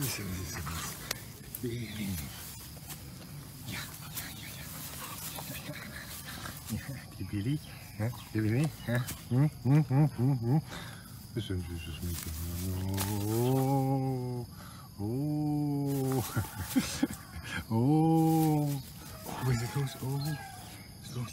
Isso. Bem. Ja, ja, ja, ja. Die Billy? Die Billy, hè? Hm, hm, hm, hm, hm. Dus een Oh, oh, oh. Oh, is het los? Oh, is het los?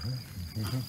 Mm-hmm.